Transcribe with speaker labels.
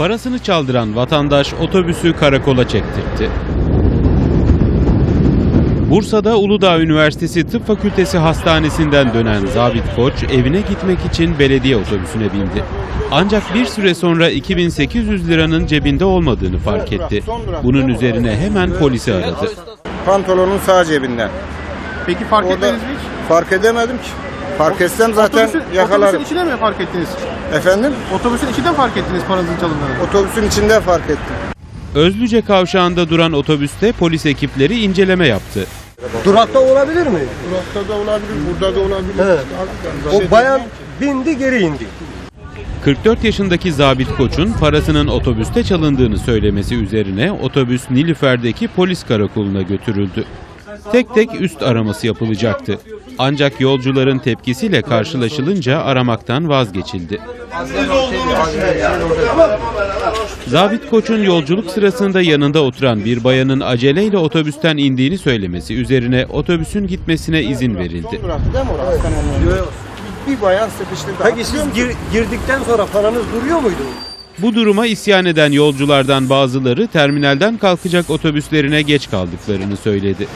Speaker 1: Parasını çaldıran vatandaş otobüsü karakola çektirdi. Bursa'da Uludağ Üniversitesi Tıp Fakültesi Hastanesi'nden dönen Zabit Koç evine gitmek için belediye otobüsüne bindi. Ancak bir süre sonra 2800 liranın cebinde olmadığını fark etti. Bunun üzerine hemen polisi aradı.
Speaker 2: Pantolonun sağ cebinden.
Speaker 3: Peki fark
Speaker 2: Orada
Speaker 3: ettiniz mi hiç?
Speaker 2: fark edemedim ki. Fark etsem zaten
Speaker 3: Otobüsün,
Speaker 2: yakalarım.
Speaker 3: otobüsün içinde mi fark ettiniz?
Speaker 2: Efendim?
Speaker 3: Otobüsün içinde mi fark ettiniz paranızın çalındığını?
Speaker 2: Otobüsün içinde fark ettim.
Speaker 1: Özlüce kavşağında duran otobüste polis ekipleri inceleme yaptı.
Speaker 4: Durakta olabilir mi?
Speaker 2: Durakta da olabilir, burada da olabilir.
Speaker 4: Evet. O bayan bindi geri indi.
Speaker 1: 44 yaşındaki Zabit Koç'un parasının otobüste çalındığını söylemesi üzerine otobüs Nilüfer'deki polis karakoluna götürüldü. Tek tek üst araması yapılacaktı. Ancak yolcuların tepkisiyle karşılaşılınca aramaktan vazgeçildi. Zabit Koç'un yolculuk sırasında yanında oturan bir bayanın aceleyle otobüsten indiğini söylemesi üzerine otobüsün gitmesine izin verildi.
Speaker 2: Bir bayan sıkıştırdı.
Speaker 4: Peki siz gir- girdikten sonra paranız duruyor muydu?
Speaker 1: Bu duruma isyan eden yolculardan bazıları terminalden kalkacak otobüslerine geç kaldıklarını söyledi.